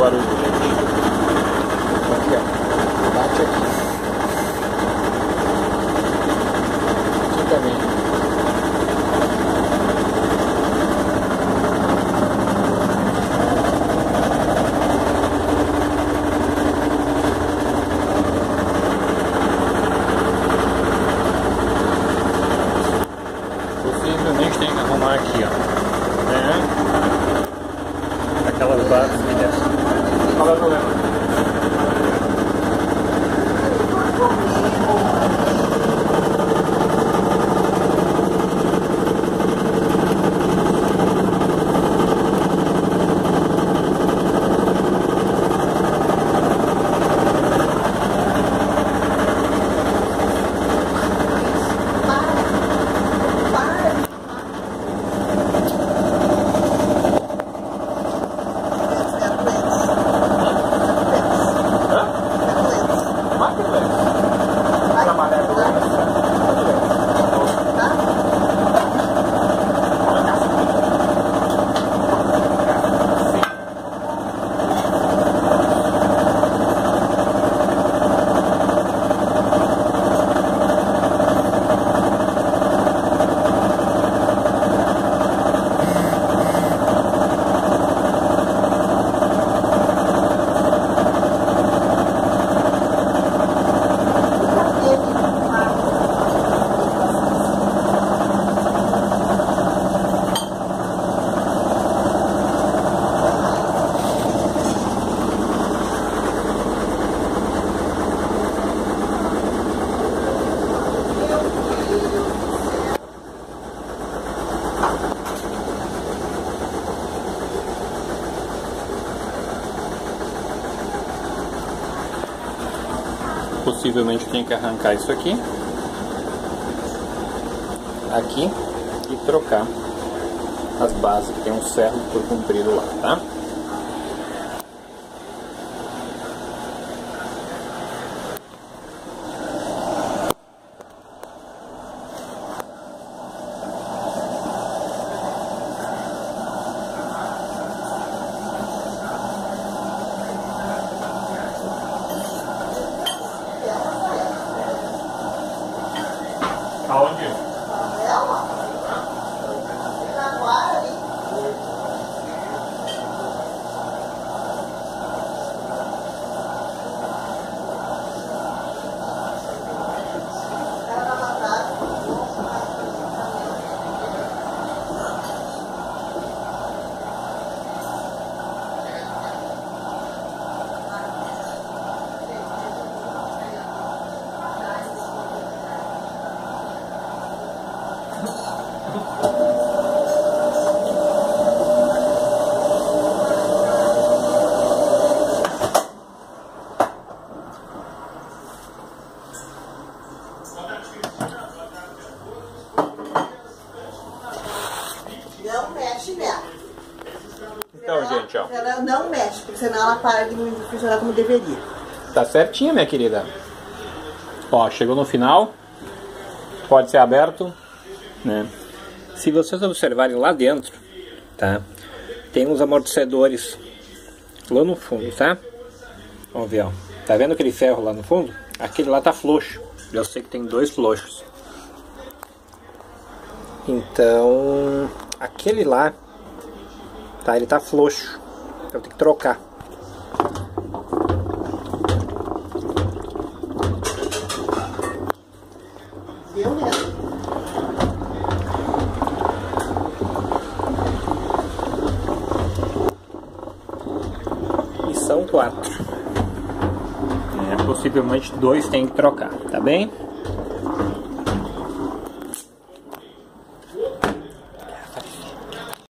barulho. Aqui, ó. Bate aqui. Aqui também. Possivelmente tem que arrumar aqui, ó. Né? Aquelas bases あとうい Possivelmente tem que arrancar isso aqui, aqui. E trocar as bases. Tem um ferro por comprido lá, tá? Então, gente, ó. Ela não mexe, porque senão ela para de funcionar como deveria. Tá certinho, minha querida. Ó, chegou no final. Pode ser aberto, né? Se vocês observarem lá dentro, tá? Tem uns amortecedores lá no fundo, tá? Vamos ver, ó. Tá vendo aquele ferro lá no fundo? Aquele lá tá floxo. Eu sei que tem dois floxos. Então, aquele lá, tá? Ele tá floxo. Eu tenho que trocar. Deu mesmo. quatro. É, possivelmente dois tem que trocar, tá bem?